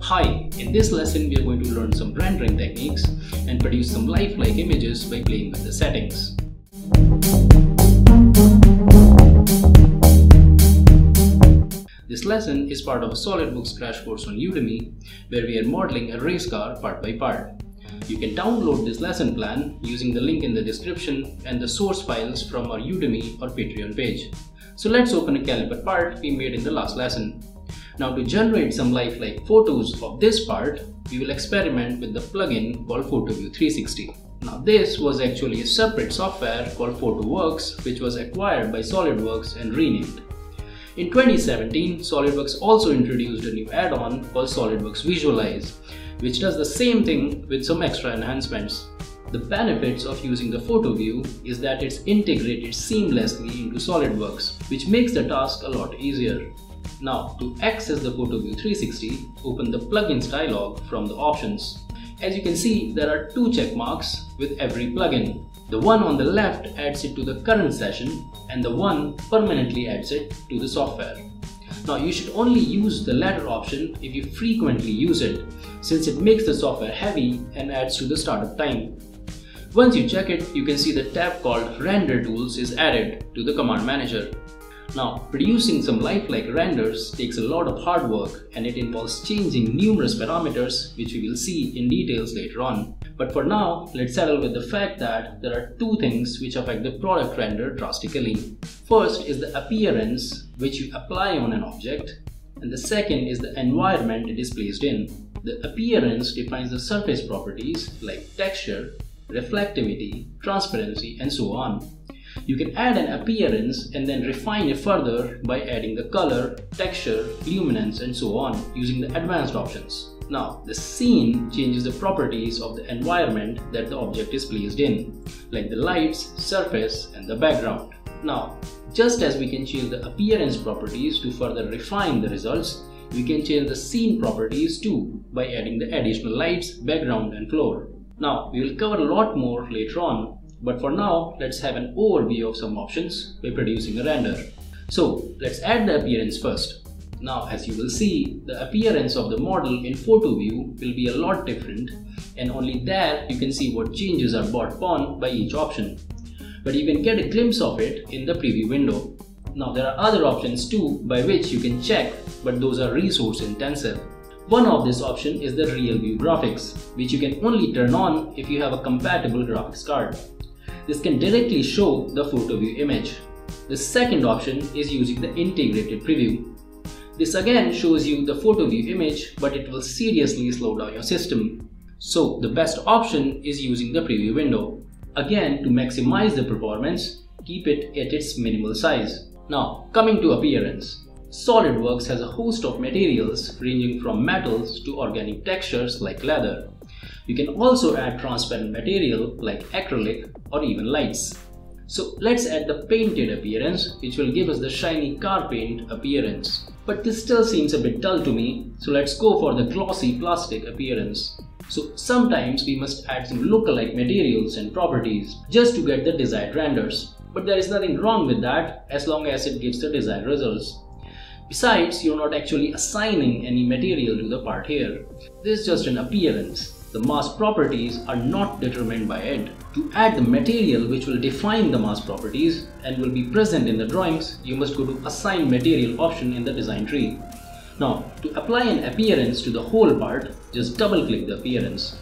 Hi, in this lesson we are going to learn some rendering techniques and produce some lifelike images by playing with the settings. This lesson is part of a SolidWorks crash course on Udemy where we are modeling a race car part by part. You can download this lesson plan using the link in the description and the source files from our Udemy or Patreon page. So let's open a caliper part we made in the last lesson. Now to generate some lifelike photos of this part, we will experiment with the plugin called PhotoView 360. Now this was actually a separate software called PhotoWorks which was acquired by SolidWorks and renamed. In 2017, SolidWorks also introduced a new add-on called SolidWorks Visualize, which does the same thing with some extra enhancements. The benefits of using the photo view is that it's integrated seamlessly into SolidWorks, which makes the task a lot easier. Now, to access the PhotoView 360, open the Plugins dialog from the options. As you can see, there are two check marks with every plugin. The one on the left adds it to the current session and the one permanently adds it to the software. Now you should only use the latter option if you frequently use it, since it makes the software heavy and adds to the startup time. Once you check it, you can see the tab called Render Tools is added to the command manager. Now, producing some lifelike renders takes a lot of hard work and it involves changing numerous parameters which we will see in details later on. But for now, let's settle with the fact that there are two things which affect the product render drastically. First is the appearance which you apply on an object and the second is the environment it is placed in. The appearance defines the surface properties like texture, reflectivity, transparency and so on. You can add an appearance and then refine it further by adding the color, texture, luminance and so on using the advanced options. Now, the scene changes the properties of the environment that the object is placed in, like the lights, surface and the background. Now, just as we can change the appearance properties to further refine the results, we can change the scene properties too by adding the additional lights, background and floor. Now, we will cover a lot more later on, but for now, let's have an overview of some options by producing a render. So let's add the appearance first. Now as you will see, the appearance of the model in photo view will be a lot different and only there you can see what changes are brought upon by each option. But you can get a glimpse of it in the preview window. Now there are other options too by which you can check but those are resource intensive. One of this option is the real view graphics which you can only turn on if you have a compatible graphics card. This can directly show the photo view image. The second option is using the integrated preview. This again shows you the photo view image but it will seriously slow down your system. So the best option is using the preview window. Again to maximize the performance, keep it at its minimal size. Now coming to appearance. SolidWorks has a host of materials ranging from metals to organic textures like leather. You can also add transparent material like acrylic or even lights. So let's add the painted appearance which will give us the shiny car paint appearance. But this still seems a bit dull to me, so let's go for the glossy plastic appearance. So sometimes we must add some lookalike materials and properties just to get the desired renders. But there is nothing wrong with that as long as it gives the desired results. Besides, you're not actually assigning any material to the part here. This is just an appearance. The mass properties are not determined by it. To add the material which will define the mass properties and will be present in the drawings, you must go to Assign Material option in the design tree. Now, to apply an appearance to the whole part, just double click the appearance.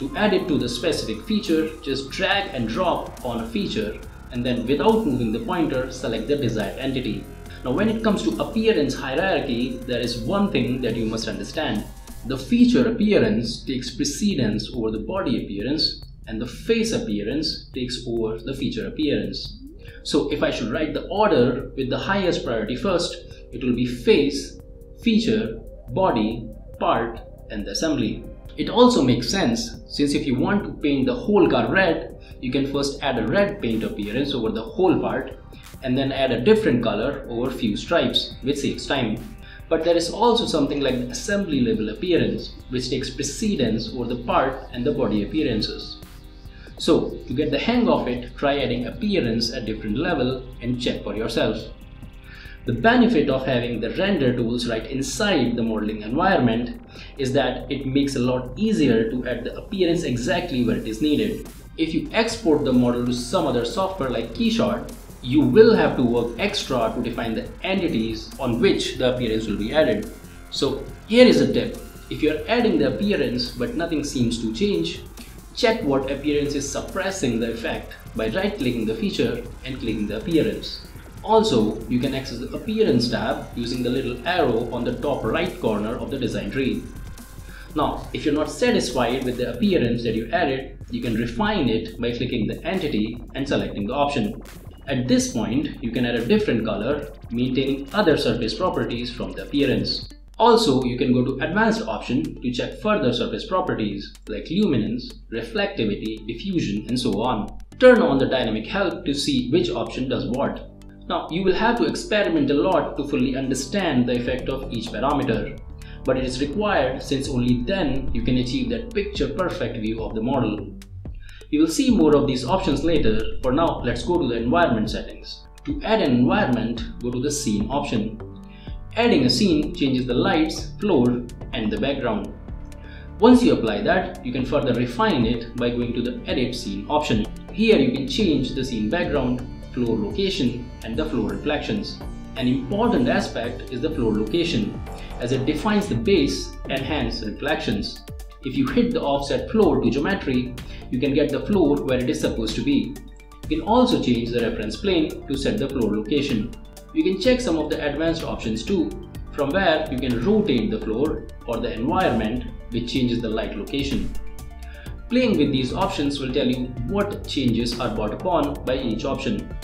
To add it to the specific feature, just drag and drop on a feature and then without moving the pointer, select the desired entity. Now when it comes to appearance hierarchy, there is one thing that you must understand. The feature appearance takes precedence over the body appearance and the face appearance takes over the feature appearance. So if I should write the order with the highest priority first, it will be face, feature, body, part and the assembly. It also makes sense since if you want to paint the whole car red, you can first add a red paint appearance over the whole part and then add a different color over few stripes which saves time. But there is also something like the assembly level appearance, which takes precedence over the part and the body appearances. So, to get the hang of it, try adding appearance at different level and check for yourself. The benefit of having the render tools right inside the modeling environment is that it makes a lot easier to add the appearance exactly where it is needed. If you export the model to some other software like Keyshot, you will have to work extra to define the entities on which the appearance will be added. So here is a tip. If you are adding the appearance but nothing seems to change, check what appearance is suppressing the effect by right clicking the feature and clicking the appearance. Also, you can access the Appearance tab using the little arrow on the top right corner of the design tree. Now, if you're not satisfied with the appearance that you added, you can refine it by clicking the entity and selecting the option. At this point, you can add a different color, maintaining other surface properties from the appearance. Also, you can go to advanced option to check further surface properties like luminance, reflectivity, diffusion and so on. Turn on the dynamic help to see which option does what. Now, you will have to experiment a lot to fully understand the effect of each parameter. But it is required since only then you can achieve that picture perfect view of the model. We will see more of these options later. For now, let's go to the environment settings. To add an environment, go to the scene option. Adding a scene changes the lights, floor and the background. Once you apply that, you can further refine it by going to the edit scene option. Here you can change the scene background, floor location and the floor reflections. An important aspect is the floor location as it defines the base and hence reflections. If you hit the offset floor to geometry, you can get the floor where it is supposed to be. You can also change the reference plane to set the floor location. You can check some of the advanced options too, from where you can rotate the floor or the environment which changes the light location. Playing with these options will tell you what changes are brought upon by each option.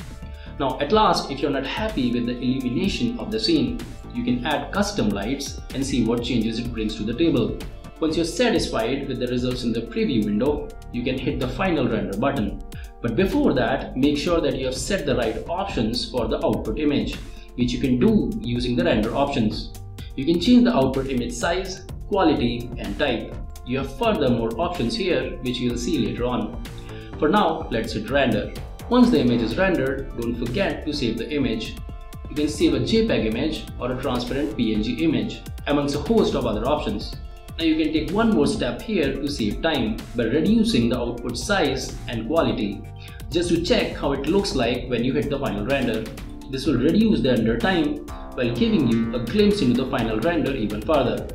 Now at last, if you're not happy with the illumination of the scene, you can add custom lights and see what changes it brings to the table. Once you're satisfied with the results in the preview window, you can hit the final render button. But before that, make sure that you have set the right options for the output image, which you can do using the render options. You can change the output image size, quality and type. You have further more options here which you will see later on. For now, let's hit render. Once the image is rendered, don't forget to save the image. You can save a JPEG image or a transparent PNG image, amongst a host of other options. Now you can take one more step here to save time by reducing the output size and quality, just to check how it looks like when you hit the final render. This will reduce the render time while giving you a glimpse into the final render even further.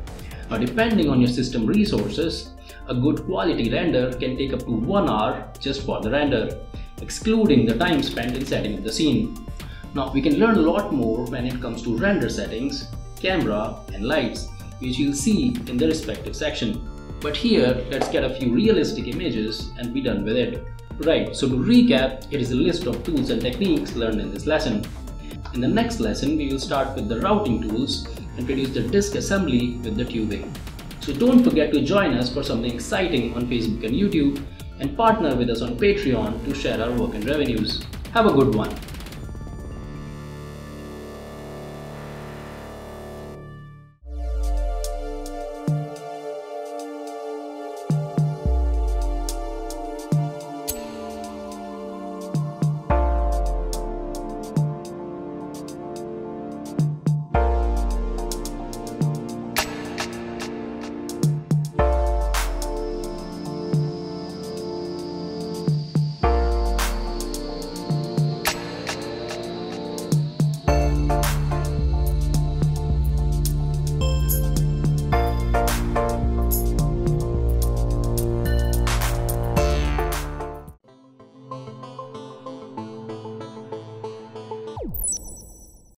Now depending on your system resources, a good quality render can take up to 1 hour just for the render, excluding the time spent in setting up the scene. Now we can learn a lot more when it comes to render settings, camera and lights, which you'll see in the respective section. But here, let's get a few realistic images and be done with it. Right, so to recap, it is a list of tools and techniques learned in this lesson. In the next lesson, we will start with the routing tools and produce the disk assembly with the tubing. So don't forget to join us for something exciting on Facebook and YouTube and partner with us on Patreon to share our work and revenues. Have a good one.